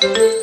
Thank you.